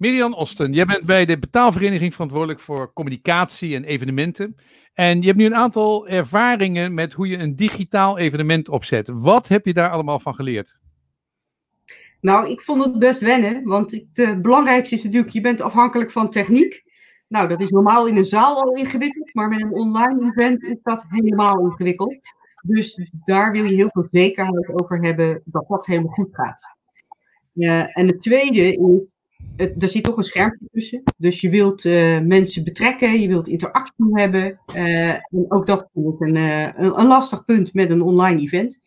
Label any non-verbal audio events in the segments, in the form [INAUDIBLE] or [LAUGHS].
Miriam Osten, jij bent bij de betaalvereniging verantwoordelijk voor communicatie en evenementen. En je hebt nu een aantal ervaringen met hoe je een digitaal evenement opzet. Wat heb je daar allemaal van geleerd? Nou, ik vond het best wennen, want het belangrijkste is natuurlijk, je bent afhankelijk van techniek. Nou, dat is normaal in een zaal al ingewikkeld, maar met een online event is dat helemaal ingewikkeld. Dus daar wil je heel veel zekerheid over hebben dat dat helemaal goed gaat. Uh, en het tweede is, het, er zit toch een schermpje tussen. Dus je wilt uh, mensen betrekken, je wilt interactie hebben. Uh, en ook dat vind ik een, een, een, lastig punt met een online event.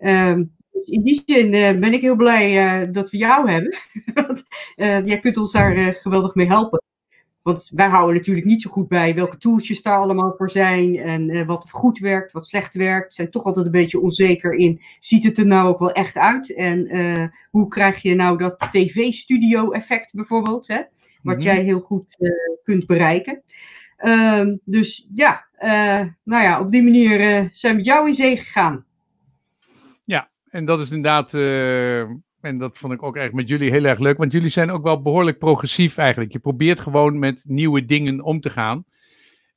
Um, in die zin ben ik heel blij dat we jou hebben. [LAUGHS] Want jij kunt ons daar geweldig mee helpen. Want wij houden natuurlijk niet zo goed bij welke tooltjes daar allemaal voor zijn. En uh, wat goed werkt, wat slecht werkt. Zijn toch altijd een beetje onzeker in. Ziet het er nou ook wel echt uit? En uh, hoe krijg je nou dat tv-studio effect bijvoorbeeld? Hè? Wat mhm. jij heel goed uh, kunt bereiken. Ehm, dus ja, nou ja, op die manier zijn we met jou in zee gegaan. Ja, en dat is inderdaad en dat vond ik ook eigenlijk met jullie heel erg leuk, want jullie zijn ook wel behoorlijk progressief eigenlijk. Je probeert gewoon met nieuwe dingen om te gaan.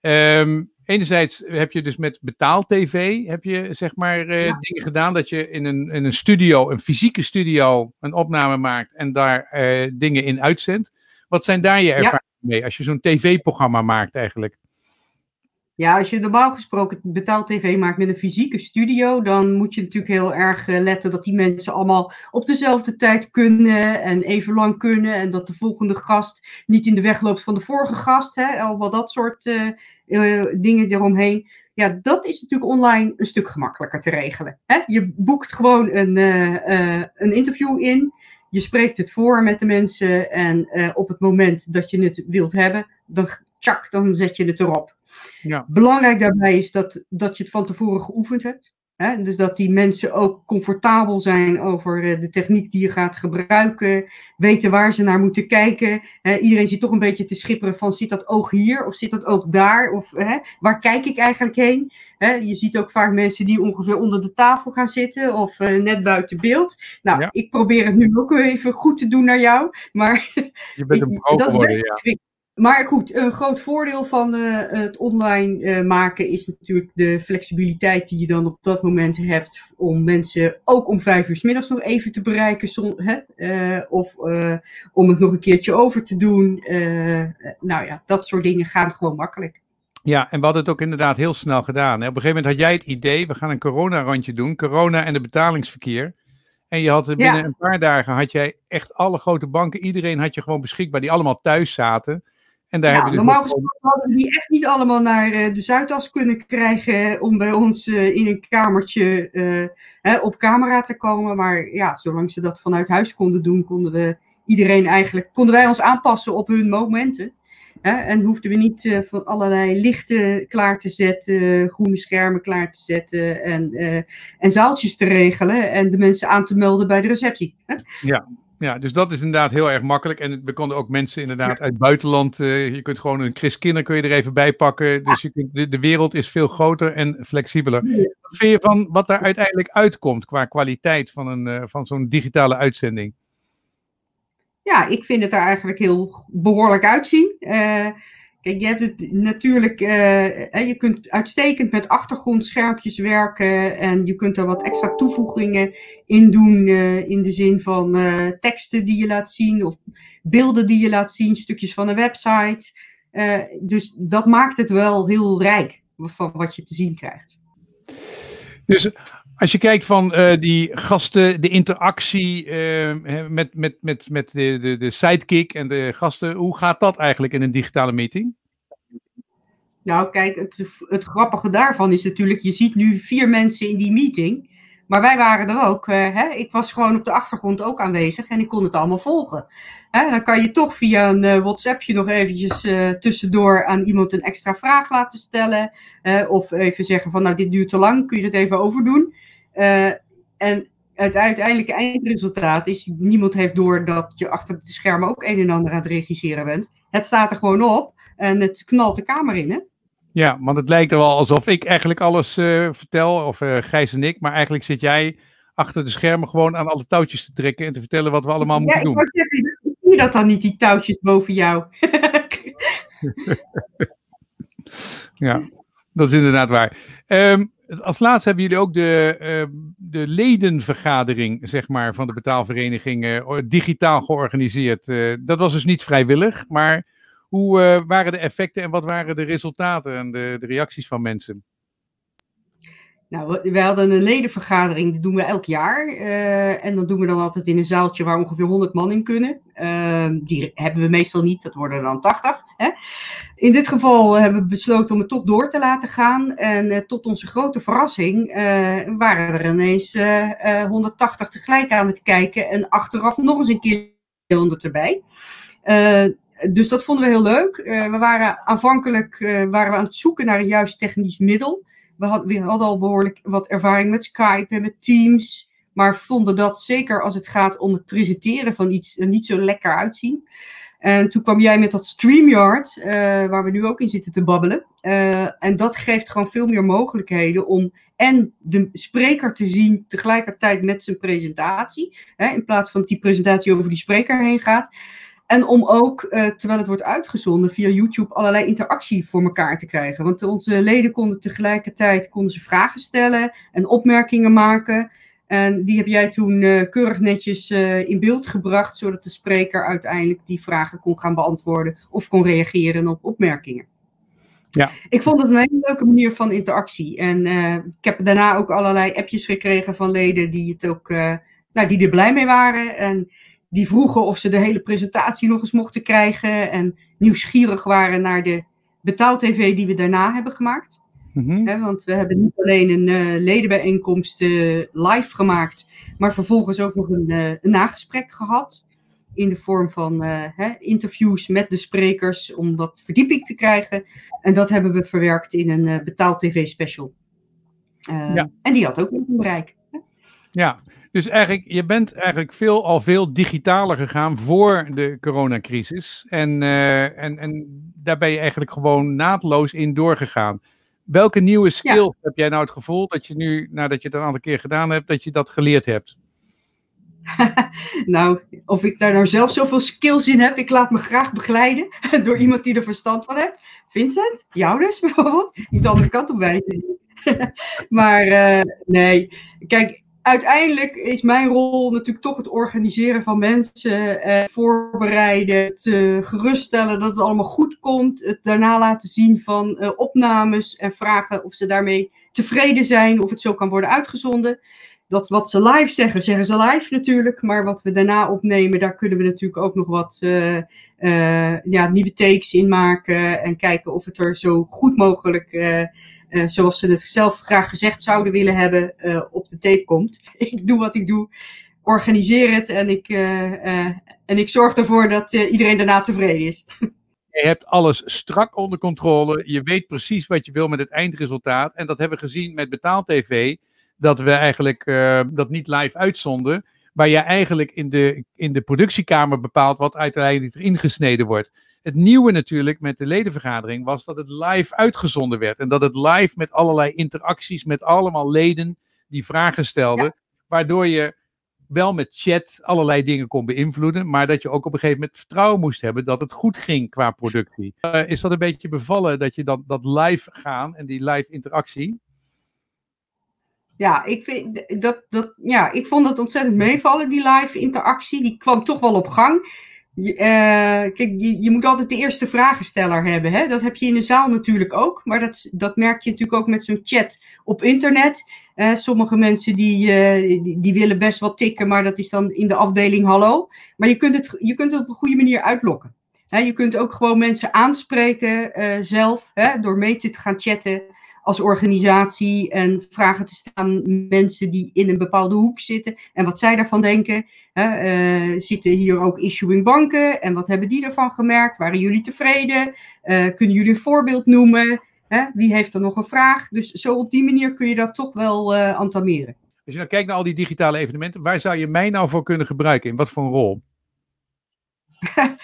Um, enerzijds heb je dus met betaal-tv, heb je zeg maar uh, dingen gedaan dat je in een, in een studio, een fysieke studio, een opname maakt en daar uh, dingen in uitzendt. Wat zijn daar je ervaringen ja. mee als je zo'n tv-programma maakt eigenlijk? Ja, als je normaal gesproken betaald tv maakt met een fysieke studio, dan moet je natuurlijk heel erg uh, letten dat die mensen allemaal op dezelfde tijd kunnen en even lang kunnen. En dat de volgende gast niet in de weg loopt van de vorige gast. Hè, al dat soort uh, uh, dingen eromheen. Ja, dat is natuurlijk online een stuk gemakkelijker te regelen. Hè? Je boekt gewoon een, een interview in. Je spreekt het voor met de mensen. En op het moment dat je het wilt hebben, dan, tjak, dan zet je het erop. Ja. Belangrijk daarbij is dat, dat je het van tevoren geoefend hebt. Hè? Dus dat die mensen ook comfortabel zijn over eh, de techniek die je gaat gebruiken, weten waar ze naar moeten kijken. Hè? Iedereen zit toch een beetje te schipperen van zit dat oog hier of zit dat ook daar? Of hè? waar kijk ik eigenlijk heen? Hè? Je ziet ook vaak mensen die ongeveer onder de tafel gaan zitten of uh, net buiten beeld. Nou, ja. ik probeer het nu ook even goed te doen naar jou. Maar je bent [LAUGHS] een pro geworden, ja. Maar goed, een groot voordeel van uh, het online uh, maken is natuurlijk de flexibiliteit die je dan op dat moment hebt om mensen ook om vijf uur s middags nog even te bereiken. Som, hè, uh, of om het nog een keertje over te doen. nou ja, dat soort dingen gaan gewoon makkelijk. Ja, en we hadden het ook inderdaad heel snel gedaan. Hè. Op een gegeven moment had jij het idee, we gaan een corona-randje doen. Corona en de betalingsverkeer. En je had binnen ja. een paar dagen had jij echt alle grote banken, iedereen had je gewoon beschikbaar, die allemaal thuis zaten. En daar ja, dus normaal gesproken hadden we die echt niet allemaal naar uh, de Zuidas kunnen krijgen om bij ons uh, in een kamertje hè, op camera te komen. Maar ja, zolang ze dat vanuit huis konden doen, konden we iedereen eigenlijk, konden wij ons aanpassen op hun momenten. Hè, en hoefden we niet van allerlei lichten klaar te zetten, groene schermen klaar te zetten en, en zaaltjes te regelen en de mensen aan te melden bij de receptie. Hè? Ja, ja, dus dat is inderdaad heel erg makkelijk. En we konden ook mensen inderdaad uit het buitenland. Uh, je kunt gewoon een Chris Kinner kun je er even bij pakken. Dus je kunt, de, de wereld is veel groter en flexibeler. Wat vind je van wat daar uiteindelijk uitkomt qua kwaliteit van, een, uh, van zo'n digitale uitzending? Ja, ik vind het er eigenlijk heel behoorlijk uitzien. Uh, Je hebt het natuurlijk, uh, je kunt uitstekend met achtergrondschermpjes werken en je kunt er wat extra toevoegingen in doen uh, in de zin van uh, teksten die je laat zien of beelden die je laat zien, stukjes van een website. dus dat maakt het wel heel rijk van wat je te zien krijgt. Dus als je kijkt van uh, die gasten, de interactie uh, met, met, met, met de, de, de sidekick en de gasten, hoe gaat dat eigenlijk in een digitale meeting? Nou, kijk, het, het grappige daarvan is natuurlijk, je ziet nu vier mensen in die meeting. Maar wij waren er ook. Uh, hè? Ik was gewoon op de achtergrond ook aanwezig en ik kon het allemaal volgen. Dan kan je toch via een WhatsAppje nog eventjes tussendoor aan iemand een extra vraag laten stellen. of even zeggen van nou dit duurt te lang, kun je het even overdoen. En het uiteindelijke eindresultaat is, niemand heeft door dat je achter de schermen ook een en ander aan het regisseren bent. Het staat er gewoon op en het knalt de kamer in hè. Ja, want het lijkt er wel alsof ik eigenlijk alles uh, vertel, of uh, Gijs en ik, maar eigenlijk zit jij achter de schermen gewoon aan alle touwtjes te trekken en te vertellen wat we allemaal moeten doen. Zeggen, Zie je dat dan niet, die touwtjes boven jou? [LAUGHS] ja, dat is inderdaad waar. Ehm, als laatste hebben jullie ook de, uh, de ledenvergadering zeg maar, van de betaalvereniging digitaal georganiseerd. Uh, dat was dus niet vrijwillig, maar hoe eh, waren de effecten en wat waren de resultaten en de, de reacties van mensen? Nou, we, hadden een ledenvergadering, die doen we elk jaar. Uh, en dat doen we dan altijd in een zaaltje waar ongeveer 100 man in kunnen. Uh, die hebben we meestal niet, dat worden er dan 80. Hè? In dit geval hebben we besloten om het toch door te laten gaan. En uh, tot onze grote verrassing waren er ineens 180 tegelijk aan het kijken. En achteraf nog eens een keer 100 erbij. dus dat vonden we heel leuk. we waren aanvankelijk waren we aan het zoeken naar een juist technisch middel we, we hadden al behoorlijk wat ervaring met Skype en met Teams. Maar vonden dat zeker als het gaat om het presenteren van iets er niet zo lekker uitzien. En toen kwam jij met dat StreamYard, uh, waar we nu ook in zitten te babbelen. Uh, en dat geeft gewoon veel meer mogelijkheden om en de spreker te zien tegelijkertijd met zijn presentatie. Hè, in plaats van dat die presentatie over die spreker heen gaat. En om ook, uh, terwijl het wordt uitgezonden via YouTube, allerlei interactie voor elkaar te krijgen. Want onze leden konden tegelijkertijd konden ze vragen stellen en opmerkingen maken. En die heb jij toen uh, keurig netjes uh, in beeld gebracht, zodat de spreker uiteindelijk die vragen kon gaan beantwoorden of kon reageren op opmerkingen. Ja. Ik vond het een hele leuke manier van interactie. En ik heb daarna ook allerlei appjes gekregen van leden die, het ook, nou, die er blij mee waren. En die vroegen of ze de hele presentatie nog eens mochten krijgen. En nieuwsgierig waren naar de betaal-tv die we daarna hebben gemaakt. Mhm. want we hebben niet alleen een uh, ledenbijeenkomst uh, live gemaakt, maar vervolgens ook nog een, uh, een nagesprek gehad. In de vorm van interviews met de sprekers om wat verdieping te krijgen. En dat hebben we verwerkt in een betaal-tv-special. Ja. En die had ook een bereik. Ja, dus eigenlijk, je bent eigenlijk veel, al veel digitaler gegaan voor de coronacrisis. En, en, en daar ben je eigenlijk gewoon naadloos in doorgegaan. Welke nieuwe skills heb jij nou het gevoel dat je nu, nadat je het een aantal keer gedaan hebt, dat je dat geleerd hebt? [LAUGHS] nou, of ik daar nou zelf zoveel skills in heb, ik laat me graag begeleiden [LAUGHS] door iemand die er verstand van heeft. Vincent, jou dus [LAUGHS] bijvoorbeeld, niet de andere kant op wijzen. maar uh, nee, kijk, uiteindelijk is mijn rol natuurlijk toch het organiseren van mensen, eh, voorbereiden, het eh, geruststellen dat het allemaal goed komt, het daarna laten zien van eh, opnames en vragen of ze daarmee tevreden zijn, of het zo kan worden uitgezonden. Dat wat ze live zeggen, zeggen ze live natuurlijk, maar wat we daarna opnemen, daar kunnen we natuurlijk ook nog wat uh, ja, nieuwe takes in maken en kijken of het er zo goed mogelijk uh, zoals ze het zelf graag gezegd zouden willen hebben, uh, op de tape komt. [LAUGHS] Ik doe wat ik doe, organiseer het en ik, uh, en ik zorg ervoor dat iedereen daarna tevreden is. [LAUGHS] Je hebt alles strak onder controle. Je weet precies wat je wil met het eindresultaat. En dat hebben we gezien met betaal-tv. Dat we eigenlijk dat niet live uitzonden. Waar je eigenlijk in de, in de productiekamer bepaalt wat uiteindelijk erin gesneden wordt. Het nieuwe natuurlijk met de ledenvergadering was dat het live uitgezonden werd. En dat het live met allerlei interacties met allemaal leden die vragen stelden. Waardoor je wel met chat allerlei dingen kon beïnvloeden. Maar dat je ook op een gegeven moment vertrouwen moest hebben dat het goed ging qua productie. Uh, is dat een beetje bevallen dat je dat, dat live gaan en die live interactie? Ja, ik, vind dat, dat, ja, ik vond het ontzettend meevallen, die live interactie. Die kwam toch wel op gang. Je, uh, kijk, je, moet altijd de eerste vragensteller hebben. Hè? Dat heb je in de zaal natuurlijk ook. Maar dat, dat merk je natuurlijk ook met zo'n chat op internet. Uh, sommige mensen die, uh, die, die, willen best wat tikken, maar dat is dan in de afdeling hallo. Maar je kunt het, je kunt het op een goede manier uitlokken. Hè? Je kunt ook gewoon mensen aanspreken zelf hè? door mee te gaan chatten als organisatie en vragen te staan mensen die in een bepaalde hoek zitten en wat zij daarvan denken. Uh, zitten hier ook issuing banken en wat hebben die ervan gemerkt? Waren jullie tevreden? Uh, kunnen jullie een voorbeeld noemen? Wie heeft er nog een vraag? Dus zo op die manier kun je dat toch wel uh, entameren. Als je nou kijkt naar al die digitale evenementen, waar zou je mij nou voor kunnen gebruiken? In wat voor een rol? [LAUGHS]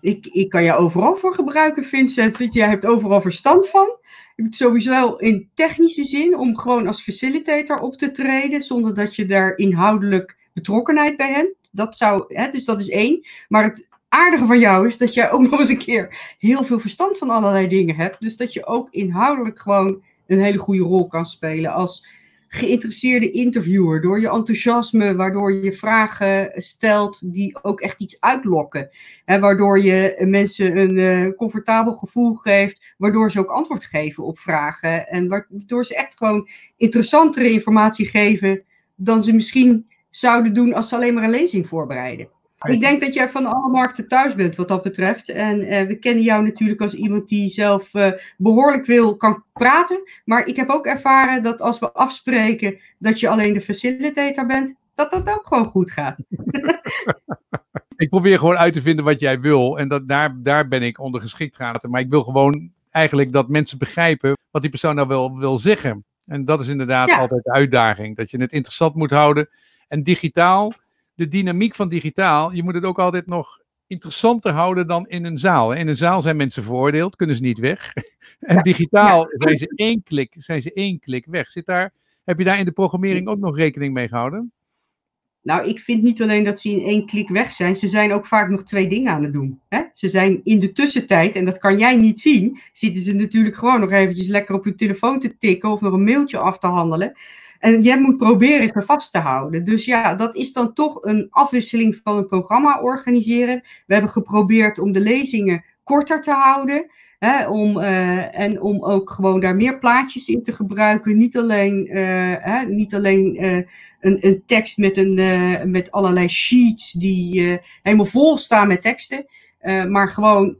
ik, ik kan je overal voor gebruiken, Vincent. Want jij hebt overal verstand van. Sowieso in technische zin, om gewoon als facilitator op te treden, zonder dat je daar inhoudelijk betrokkenheid bij hebt. Dat zou, hè, dus dat is één. Maar het aardige van jou is dat jij ook [LAUGHS] nog eens een keer heel veel verstand van allerlei dingen hebt. Dus dat je ook inhoudelijk gewoon een hele goede rol kan spelen als geïnteresseerde interviewer. Door je enthousiasme, waardoor je vragen stelt die ook echt iets uitlokken. Hè, waardoor je mensen een uh, comfortabel gevoel geeft, waardoor ze ook antwoord geven op vragen. En waardoor ze echt gewoon interessantere informatie geven dan ze misschien zouden doen als ze alleen maar een lezing voorbereiden. Ik denk dat jij van alle markten thuis bent wat dat betreft. En uh, we kennen jou natuurlijk als iemand die zelf uh, behoorlijk veel kan praten. Maar ik heb ook ervaren dat als we afspreken dat je alleen de facilitator bent, dat dat ook gewoon goed gaat. [LAUGHS] ik probeer gewoon uit te vinden wat jij wil. En dat, daar, daar ben ik onder geschikt gaan. Maar ik wil gewoon eigenlijk dat mensen begrijpen wat die persoon nou wel wil zeggen. En dat is inderdaad altijd de uitdaging. Dat je het interessant moet houden. En digitaal de dynamiek van digitaal, je moet het ook altijd nog interessanter houden dan in een zaal. In een zaal zijn mensen veroordeeld, kunnen ze niet weg. [LAUGHS] En digitaal Zijn, ze één klik, zijn ze één klik weg. Zit daar, heb je daar in de programmering ook nog rekening mee gehouden? Nou, ik vind niet alleen dat ze in één klik weg zijn, ze zijn ook vaak nog twee dingen aan het doen. Hè? Ze zijn in de tussentijd, en dat kan jij niet zien, zitten ze natuurlijk gewoon nog eventjes lekker op hun telefoon te tikken of nog een mailtje af te handelen. En jij moet proberen ze vast te houden. Dus ja, dat is dan toch een afwisseling van een programma organiseren. We hebben geprobeerd om de lezingen korter te houden. Hè, om, uh, en om ook gewoon daar meer plaatjes in te gebruiken. Niet alleen, uh, hè, niet alleen uh, een, een, tekst met, een, met allerlei sheets die helemaal vol staan met teksten. maar gewoon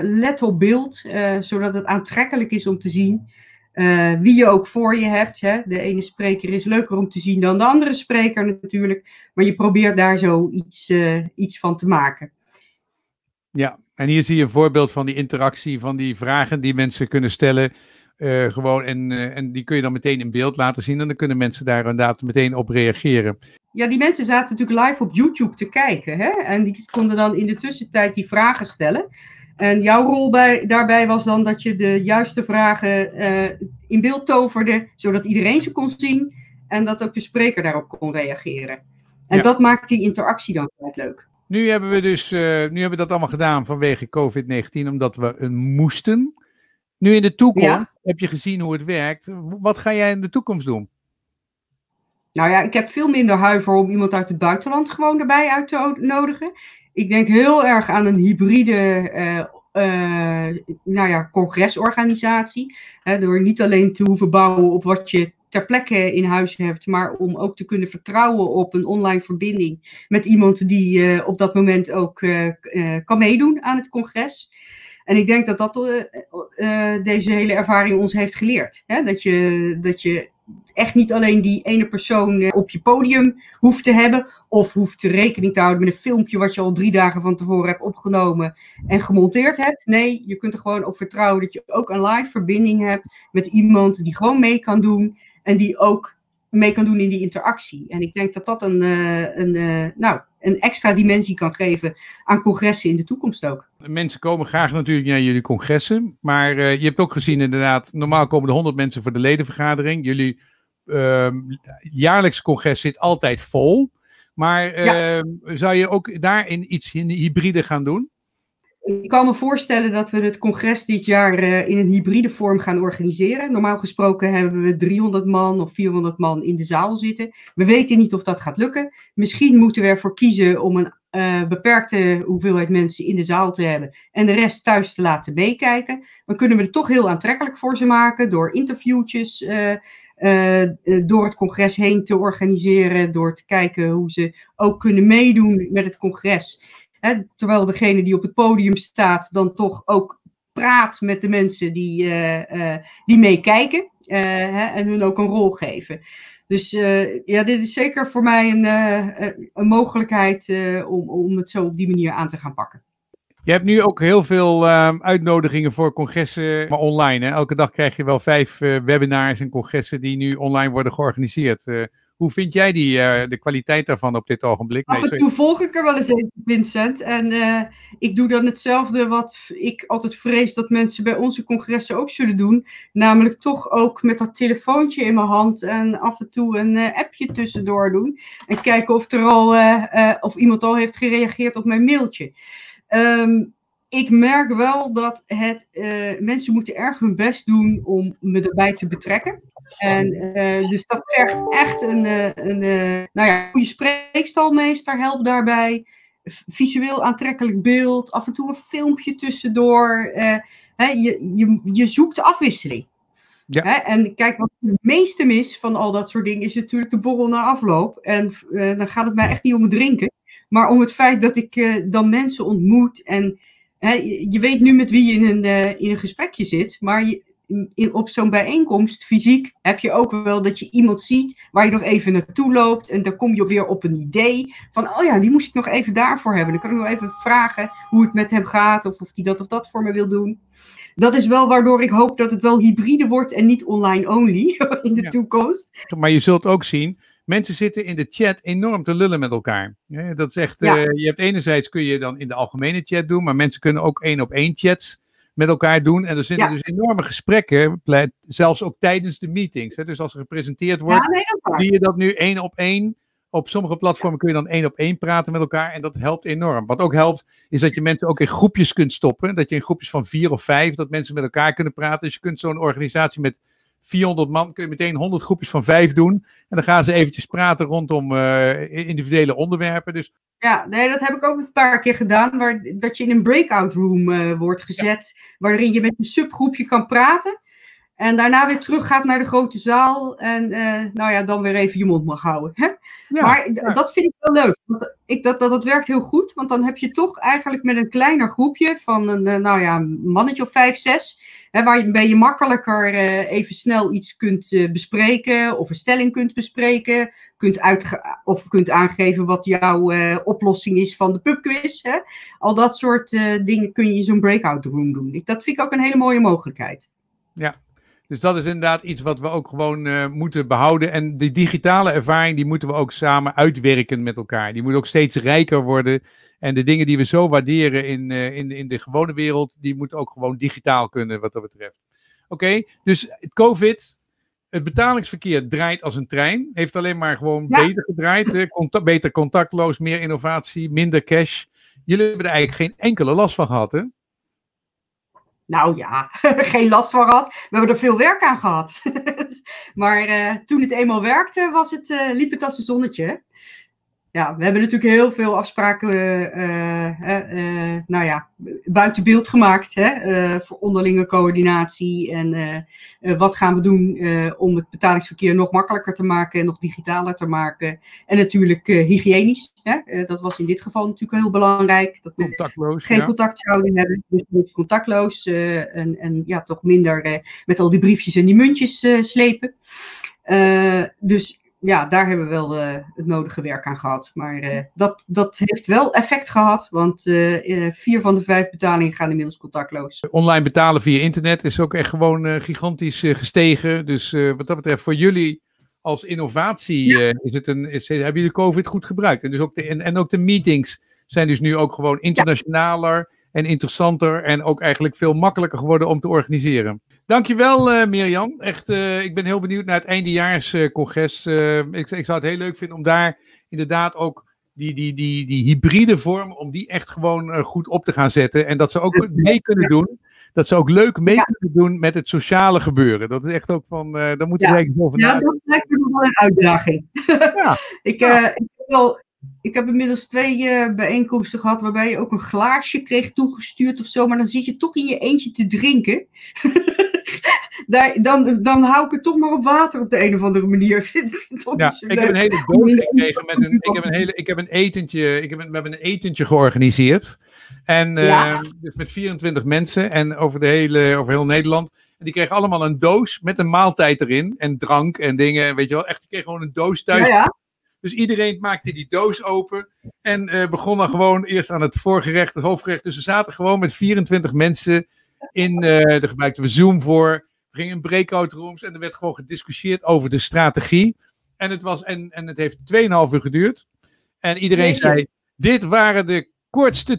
let op beeld, zodat het aantrekkelijk is om te zien. Uh, wie je ook voor je hebt. Hè. De ene spreker is leuker om te zien dan de andere spreker natuurlijk. Maar je probeert daar zo iets, uh, iets van te maken. Ja, en hier zie je een voorbeeld van die interactie, van die vragen die mensen kunnen stellen. Uh, gewoon, en, en die kun je dan meteen in beeld laten zien. En dan kunnen mensen daar inderdaad meteen op reageren. Ja, die mensen zaten natuurlijk live op YouTube te kijken. Hè? En die konden dan in de tussentijd die vragen stellen. En jouw rol bij, daarbij was dan dat je de juiste vragen uh, in beeld toverde, zodat iedereen ze kon zien en dat ook de spreker daarop kon reageren. En dat maakt die interactie dan altijd leuk. Nu hebben we dus uh, nu hebben we dat allemaal gedaan vanwege COVID-19, omdat we een moesten. Nu in de toekomst heb je gezien hoe het werkt. Wat ga jij in de toekomst doen? Nou ja, ik heb veel minder huiver om iemand uit het buitenland gewoon erbij uit te nodigen. Ik denk heel erg aan een hybride uh, nou ja, congresorganisatie. Hè, door niet alleen te hoeven bouwen op wat je ter plekke in huis hebt, maar om ook te kunnen vertrouwen op een online verbinding met iemand die uh, op dat moment ook kan meedoen aan het congres. En ik denk dat dat deze hele ervaring ons heeft geleerd. Hè? Dat, je, dat je echt niet alleen die ene persoon eh, op je podium hoeft te hebben. Of hoeft rekening te houden met een filmpje wat je al drie dagen van tevoren hebt opgenomen en gemonteerd hebt. Nee, je kunt er gewoon op vertrouwen dat je ook een live verbinding hebt met iemand die gewoon mee kan doen. En die ook mee kan doen in die interactie. En ik denk dat dat een, een, nou, een extra dimensie kan geven aan congressen in de toekomst ook. Mensen komen graag natuurlijk naar jullie congressen. Maar uh, je hebt ook gezien inderdaad, normaal komen er 100 mensen voor de ledenvergadering. Jullie uh, jaarlijks congres zit altijd vol. Maar uh, zou je ook daarin iets in de hybride gaan doen? Ik kan me voorstellen dat we het congres dit jaar uh, in een hybride vorm gaan organiseren. Normaal gesproken hebben we 300 man of 400 man in de zaal zitten. We weten niet of dat gaat lukken. Misschien moeten we ervoor kiezen om een uh, beperkte hoeveelheid mensen in de zaal te hebben en de rest thuis te laten meekijken. Dan kunnen we het toch heel aantrekkelijk voor ze maken door interviewtjes uh, door het congres heen te organiseren, door te kijken hoe ze ook kunnen meedoen met het congres. Terwijl degene die op het podium staat dan toch ook praat met de mensen die, uh, die meekijken hè, en hun ook een rol geven. Dus ja, dit is zeker voor mij een, een mogelijkheid om, om het zo op die manier aan te gaan pakken. Je hebt nu ook heel veel uh, uitnodigingen voor congressen, maar online. Hè? Elke dag krijg je wel vijf webinars en congressen die nu online worden georganiseerd. Hoe vind jij die, uh, de kwaliteit daarvan op dit ogenblik? Af en toe volg ik er wel eens even, Vincent. En uh, ik doe dan hetzelfde wat ik altijd vrees dat mensen bij onze congressen ook zullen doen. Namelijk toch ook met dat telefoontje in mijn hand en af en toe een uh, appje tussendoor doen. En kijken of, er al, of iemand al heeft gereageerd op mijn mailtje. Um, ik merk wel dat het, mensen moeten erg hun best doen om me erbij te betrekken. En uh, dus dat vergt echt een, uh, een uh, nou ja, goede spreekstalmeester, helpt daarbij. Visueel aantrekkelijk beeld, af en toe een filmpje tussendoor. Hè, je, je, je zoekt afwisseling. Ja. Hè? En kijk, wat het meeste mis van al dat soort dingen is natuurlijk de borrel na afloop. En dan gaat het mij echt niet om het drinken, maar om het feit dat ik dan mensen ontmoet. En hè, je weet nu met wie je in een, in een gesprekje zit, maar je, in, op zo'n bijeenkomst, fysiek, heb je ook wel dat je iemand ziet waar je nog even naartoe loopt. En dan kom je weer op een idee van, oh ja, die moest ik nog even daarvoor hebben. Dan kan ik nog even vragen hoe het met hem gaat of of hij dat of dat voor me wil doen. Dat is wel waardoor ik hoop dat het wel hybride wordt en niet online only [LAUGHS] in de toekomst. Maar je zult ook zien, mensen zitten in de chat enorm te lullen met elkaar. Dat is echt, ja. uh, je hebt enerzijds kun je dan in de algemene chat doen, maar mensen kunnen ook één op één chats met elkaar doen. En er zitten dus enorme gesprekken, zelfs ook tijdens de meetings. Hè? Dus als er gepresenteerd wordt, ja, zie je dat nu één op één. Op sommige platformen kun je dan één op één praten met elkaar en dat helpt enorm. Wat ook helpt, is dat je mensen ook in groepjes kunt stoppen. Dat je in groepjes van vier of vijf, dat mensen met elkaar kunnen praten. Dus je kunt zo'n organisatie met 400 man, kun je meteen 100 groepjes van vijf doen. En dan gaan ze eventjes praten rondom uh, individuele onderwerpen. Dus ja, nee, dat heb ik ook een paar keer gedaan. Waar, dat je in een breakout room uh, wordt gezet. Waarin je met een subgroepje kan praten. En daarna weer terug gaat naar de grote zaal. En uh, nou ja, dan weer even je mond mag houden. Hè? Ja, maar ja. dat vind ik wel leuk. Want ik, dat, dat, dat werkt heel goed. Want dan heb je toch eigenlijk met een kleiner groepje van een uh, nou ja, mannetje of vijf, zes. Hè, waarbij je makkelijker uh, even snel iets kunt bespreken. Of een stelling kunt bespreken. Kunt of kunt aangeven wat jouw oplossing is van de pubquiz. Hè? Al dat soort dingen kun je in zo'n breakout room doen. Dat vind ik ook een hele mooie mogelijkheid. Ja, dus dat is inderdaad iets wat we ook gewoon uh, moeten behouden. En die digitale ervaring, die moeten we ook samen uitwerken met elkaar. Die moet ook steeds rijker worden. En de dingen die we zo waarderen in, uh, in, in de gewone wereld, die moeten ook gewoon digitaal kunnen wat dat betreft. Oké, okay, dus COVID, het betalingsverkeer draait als een trein. Heeft alleen maar gewoon ja. beter gedraaid. Contact, beter contactloos, meer innovatie, minder cash. Jullie hebben er eigenlijk geen enkele last van gehad, hè? Nou ja, [LAUGHS] geen last van gehad. We hebben er veel werk aan gehad. [LAUGHS] maar uh, toen het eenmaal werkte, was het, uh, liep het als een zonnetje ja, we hebben natuurlijk heel veel afspraken, uh, uh, nou ja, buiten beeld gemaakt hè, voor onderlinge coördinatie. En wat gaan we doen om het betalingsverkeer nog makkelijker te maken en nog digitaler te maken. En natuurlijk hygiënisch. Hè, dat was in dit geval natuurlijk heel belangrijk. Dat we contactloos, geen ja. contact zouden hebben. Dus contactloos en, en ja, toch minder met al die briefjes en die muntjes slepen. dus ja, daar hebben we wel uh, het nodige werk aan gehad. Maar uh, dat, dat heeft wel effect gehad, want uh, vier van de vijf betalingen gaan inmiddels contactloos. Online betalen via internet is ook echt gewoon gigantisch gestegen. Dus wat dat betreft, voor jullie als innovatie ja. is het een, is, hebben jullie COVID goed gebruikt. En, dus ook de, en, en ook de meetings zijn dus nu ook gewoon internationaler ja. en interessanter en ook eigenlijk veel makkelijker geworden om te organiseren. Dankjewel uh, Mirjam. Echt, uh, ik ben heel benieuwd naar het eindejaarscongres. Uh, ik, ik zou het heel leuk vinden om daar inderdaad ook die, die, die, die hybride vorm, om die echt gewoon goed op te gaan zetten. En dat ze ook mee kunnen doen. Dat ze ook leuk mee ja. kunnen doen met het sociale gebeuren. Dat is echt ook van, daar moeten we ja. eigenlijk over Ja, dat lijkt me nog wel een uitdaging. Ja. [LAUGHS] ik, ik, wel, ik heb inmiddels twee bijeenkomsten gehad waarbij je ook een glaasje kreeg toegestuurd of zo, maar dan zit je toch in je eentje te drinken. [LAUGHS] Daar, dan, dan hou ik het toch maar op water op de een of andere manier. [LAUGHS] Vind toch ja, ik heb een hele doos gekregen met een, ik heb een hele, ik heb een etentje, ik heb een, we hebben een etentje georganiseerd. En ja. uh, dus met 24 mensen en over, de hele, over heel Nederland. En die kregen allemaal een doos met een maaltijd erin. En drank en dingen, weet je wel. Echt, die kregen gewoon een doos thuis. Ja, ja. Dus iedereen maakte die doos open en uh, begon dan gewoon eerst aan het voorgerecht, het hoofdgerecht. Dus we zaten gewoon met 24 mensen in, uh, daar gebruikten we Zoom voor. Gingen in breakout rooms en er werd gewoon gediscussieerd over de strategie. En het, was, en, en het heeft 2,5 uur geduurd. En iedereen zei, dit waren de kortste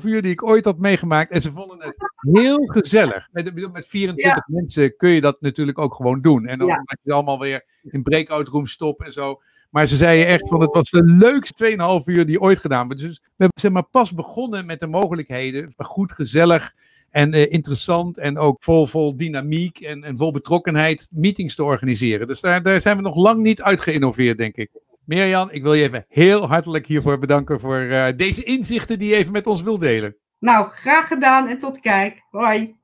2,5 uur die ik ooit had meegemaakt. En ze vonden het heel gezellig. Met, met 24 mensen kun je dat natuurlijk ook gewoon doen. En dan Ja. dat je allemaal weer in breakout room stopt en zo. Maar ze zeiden echt van het was de leukste 2,5 uur die ooit gedaan werd. Dus we hebben zeg maar, pas begonnen met de mogelijkheden. Goed, gezellig en eh, interessant. En ook vol, vol dynamiek en, en vol betrokkenheid meetings te organiseren. Dus daar, daar zijn we nog lang niet uit geïnnoveerd, denk ik. Mirjam, ik wil je even heel hartelijk hiervoor bedanken voor eh, deze inzichten die je even met ons wil delen. Nou, graag gedaan en tot kijk. Hoi.